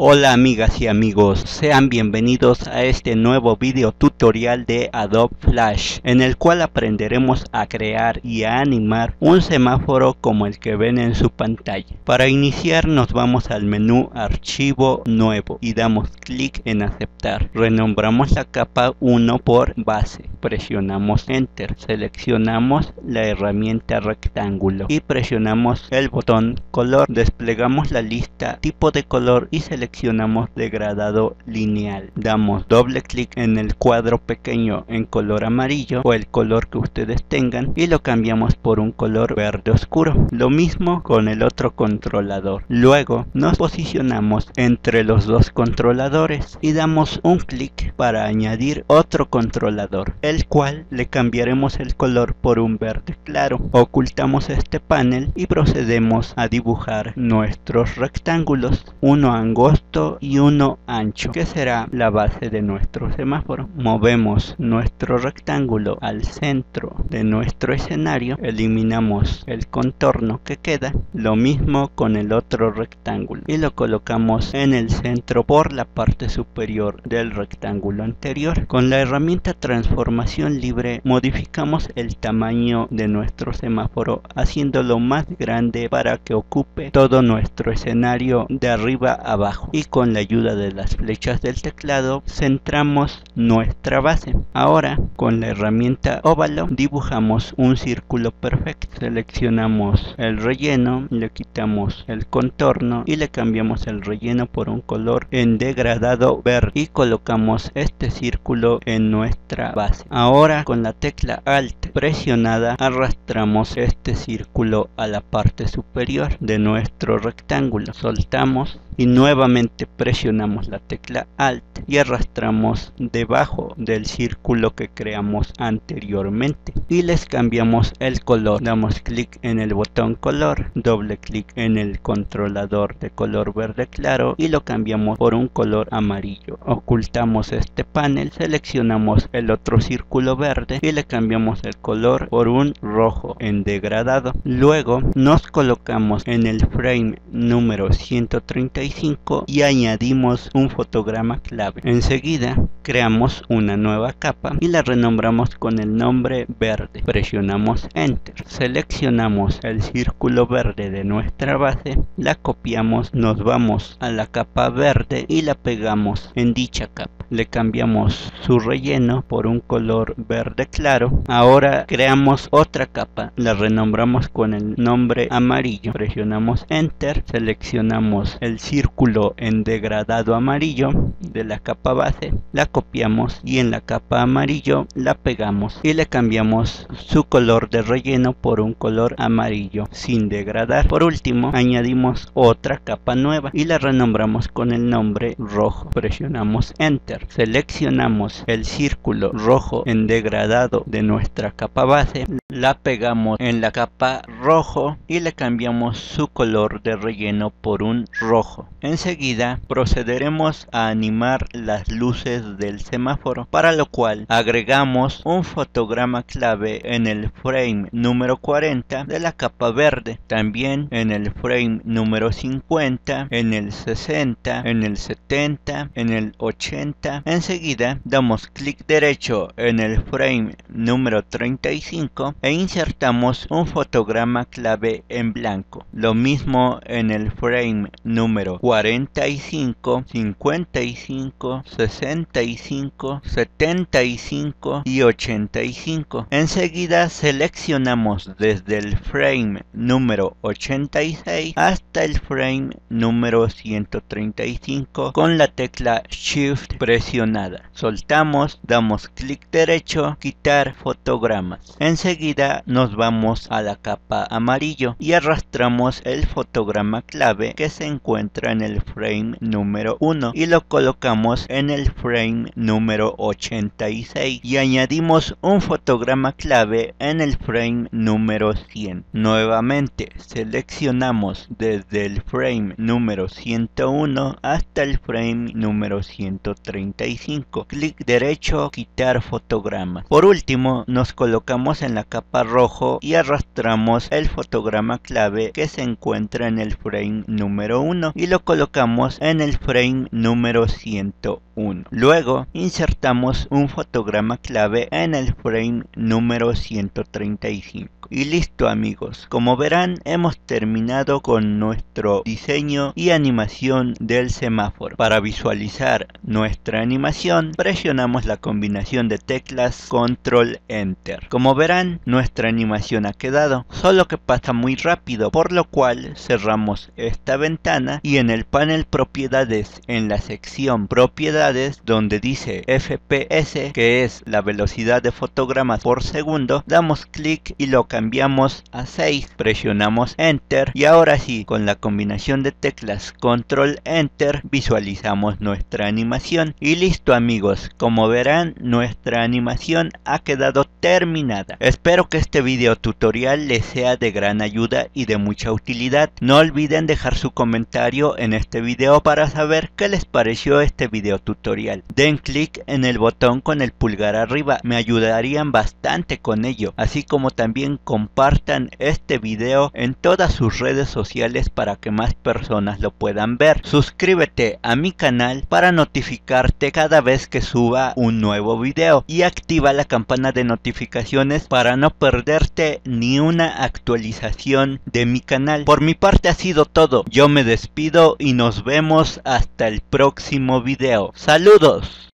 Hola amigas y amigos, sean bienvenidos a este nuevo video tutorial de Adobe Flash en el cual aprenderemos a crear y a animar un semáforo como el que ven en su pantalla. Para iniciar nos vamos al menú archivo nuevo y damos clic en aceptar. Renombramos la capa 1 por base, presionamos enter, seleccionamos la herramienta rectángulo y presionamos el botón color, desplegamos la lista tipo de color y seleccionamos seleccionamos degradado lineal. Damos doble clic en el cuadro pequeño en color amarillo o el color que ustedes tengan y lo cambiamos por un color verde oscuro. Lo mismo con el otro controlador. Luego nos posicionamos entre los dos controladores y damos un clic para añadir otro controlador, el cual le cambiaremos el color por un verde claro. Ocultamos este panel y procedemos a dibujar nuestros rectángulos, uno angosto y uno ancho que será la base de nuestro semáforo. Movemos nuestro rectángulo al centro de nuestro escenario eliminamos el contorno que queda lo mismo con el otro rectángulo y lo colocamos en el centro por la parte superior del rectángulo anterior. Con la herramienta transformación libre modificamos el tamaño de nuestro semáforo haciéndolo más grande para que ocupe todo nuestro escenario de arriba abajo y con la ayuda de las flechas del teclado centramos nuestra base. Ahora con la herramienta óvalo dibujamos un círculo perfecto. Seleccionamos el relleno, le quitamos el contorno y le cambiamos el relleno por un color en degradado verde y colocamos este círculo en nuestra base. Ahora con la tecla Alt presionada arrastramos este círculo a la parte superior de nuestro rectángulo. Soltamos y nuevamente presionamos la tecla Alt y arrastramos debajo del círculo que creamos anteriormente. Y les cambiamos el color. Damos clic en el botón color doble clic en el controlador de color verde claro y lo cambiamos por un color amarillo. Ocultamos este panel seleccionamos el otro círculo verde y le cambiamos el color por un rojo en degradado. Luego nos colocamos en el frame número 135 y añadimos un fotograma clave. Enseguida creamos una nueva capa y la renombramos con el nombre verde. Presionamos Enter. Seleccionamos el círculo verde de nuestra base, la copiamos, nos vamos a la capa verde y la pegamos en dicha capa le cambiamos su relleno por un color verde claro ahora creamos otra capa la renombramos con el nombre amarillo presionamos enter seleccionamos el círculo en degradado amarillo de la capa base la copiamos y en la capa amarillo la pegamos y le cambiamos su color de relleno por un color amarillo sin degradar por último añadimos otra capa nueva y la renombramos con el nombre rojo presionamos enter seleccionamos el círculo rojo en degradado de nuestra capa base, la pegamos en la capa rojo y le cambiamos su color de relleno por un rojo. Enseguida procederemos a animar las luces del semáforo, para lo cual agregamos un fotograma clave en el frame número 40 de la capa verde, también en el frame número 50, en el 60, en el 70, en el 80 enseguida damos clic derecho en el frame número 35 e insertamos un fotograma clave en blanco. Lo mismo en el frame número 45, 55, 65, 75 y 85. Enseguida seleccionamos desde el frame número 86 hasta el frame número 135 con la tecla Shift Soltamos, damos clic derecho, quitar fotogramas. Enseguida nos vamos a la capa amarillo y arrastramos el fotograma clave que se encuentra en el frame número 1 y lo colocamos en el frame número 86 y añadimos un fotograma clave en el frame número 100. Nuevamente seleccionamos desde el frame número 101 hasta el frame número 130 Clic derecho, quitar fotograma. Por último, nos colocamos en la capa rojo y arrastramos el fotograma clave que se encuentra en el frame número 1 y lo colocamos en el frame número 101. Luego insertamos un fotograma clave en el frame número 135. Y listo amigos, como verán hemos terminado con nuestro diseño y animación del semáforo. Para visualizar nuestra animación presionamos la combinación de teclas control enter. Como verán nuestra animación ha quedado, solo que pasa muy rápido por lo cual cerramos esta ventana y en el panel propiedades en la sección propiedades donde dice FPS que es la velocidad de fotogramas por segundo damos clic y lo cambiamos a 6, presionamos Enter y ahora sí, con la combinación de teclas Control Enter visualizamos nuestra animación y listo amigos, como verán nuestra animación ha quedado terminada. Espero que este video tutorial les sea de gran ayuda y de mucha utilidad. No olviden dejar su comentario en este video para saber qué les pareció este video Den clic en el botón con el pulgar arriba, me ayudarían bastante con ello, así como también compartan este video en todas sus redes sociales para que más personas lo puedan ver. Suscríbete a mi canal para notificarte cada vez que suba un nuevo video y activa la campana de notificaciones para no perderte ni una actualización de mi canal. Por mi parte ha sido todo, yo me despido y nos vemos hasta el próximo video. Saludos.